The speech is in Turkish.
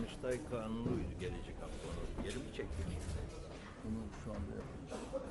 Danıştay kanunuydu gelecek hafta. Geri mi çektik? Bunu şu anda yapıyoruz.